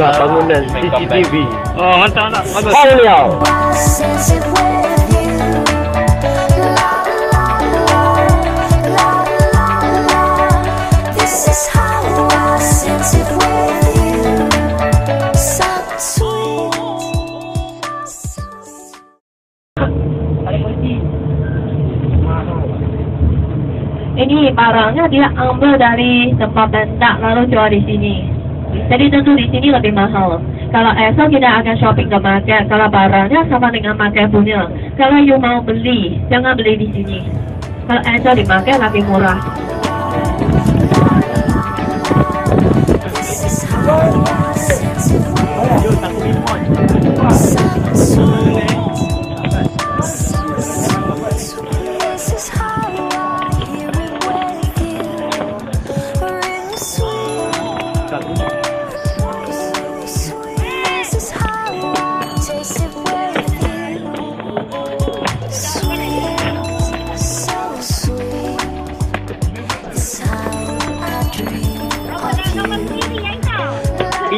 I sense it with you. So sweet. So sweet. Ini barangnya dia ambil dari tempat bentak lalu jual di sini. Jadi tentu di sini lebih mahal. Kalau esok kita akan shopping ke market, kalau barangnya sama dengan market punya. Kalau you mau beli, jangan beli di sini. Kalau esok di market lebih murah.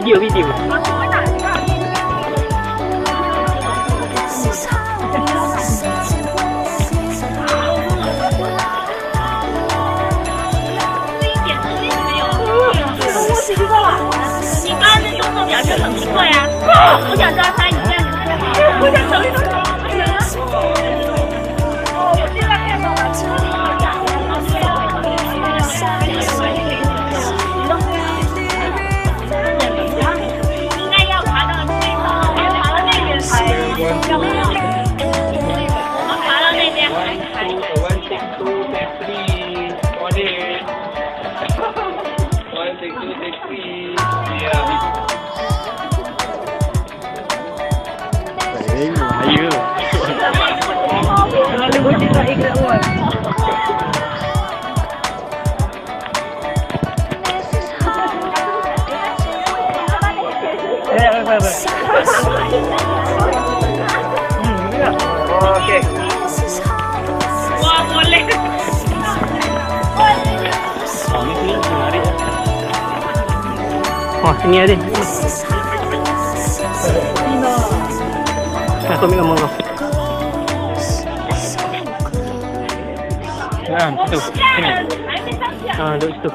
video video。你刚刚动作表示很奇怪呀、我想抓他你这样子，我想走。like a clown like a clown like a clown like a message how i got you i'll never ask for secrets never never never ever ever ever ever let me go this is how i lost my mind this is how i lost my mind now i see the love i won't ever grow i never knew this is how i lost my mind Ha, situ. Sini. Ha, duduk situ.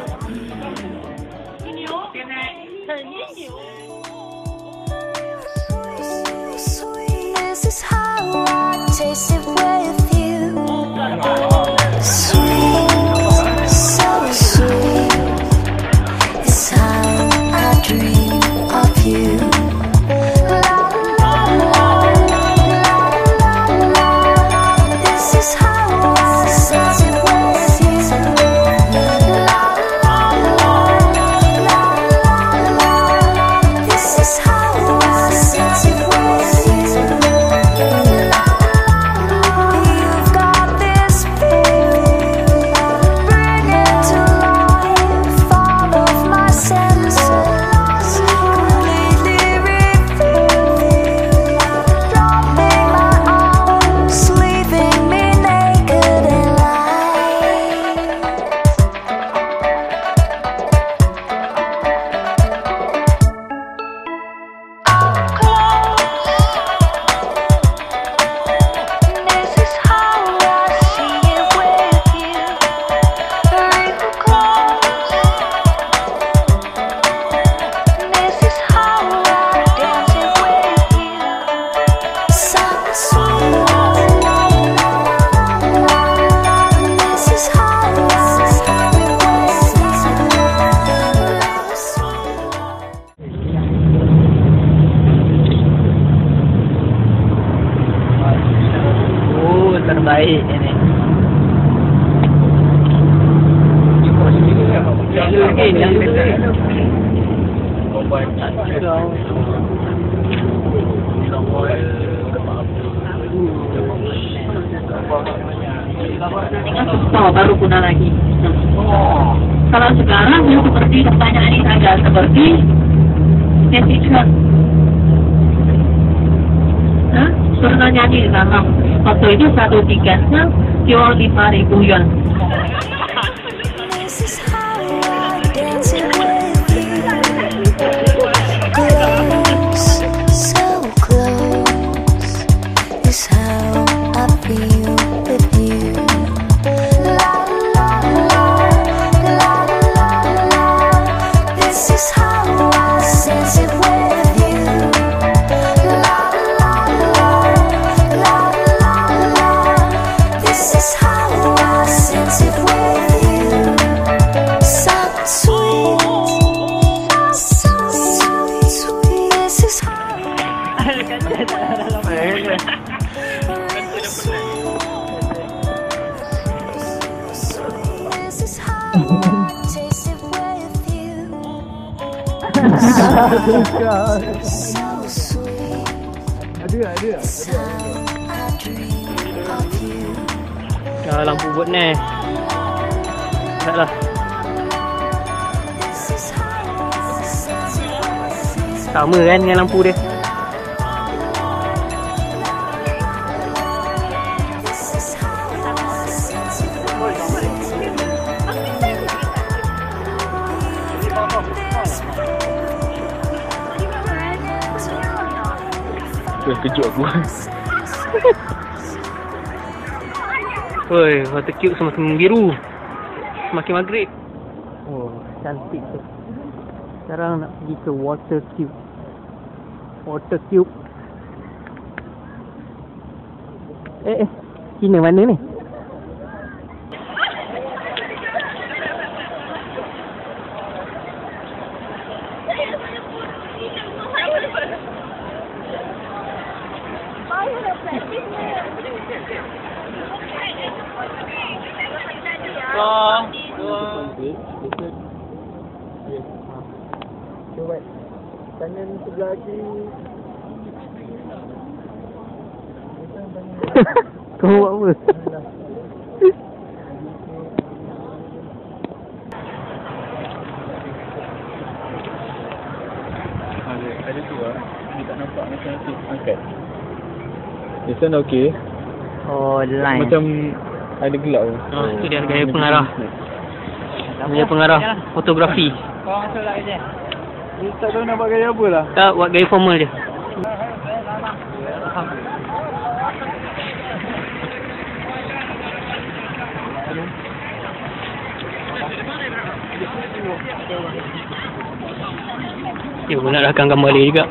Oh, baru guna lagi. Kalau sekarang ya seperti pertanyaan ini agak seperti. Hah? Suruh nyanyi di dalam. Waktu itu satu tiketnya jual lima ribu yuan. Ada ada ada. vẫn nè. buat là. Tak lah. Sama nghe dengan lampu đi. Terkejut aku. Oi, water cube semakin biru. Semakin maghrib. Oh, cantik tu. Sekarang nak pergi ke water cube. Water cube. Eh, eh. Cina mana ni? Kau buat apa? Ada tu lah. Dia tak nampak macam tu. Angkat. This one okay. Oh, line. Macam ada gelap tu. Oh, itu dia gaya pengarah. Gaya pengarah fotografi. Dia tak tahu nak buat gaya apa lah. Tak buat gaya formal je. Ya, nak rakam gambar dia juga.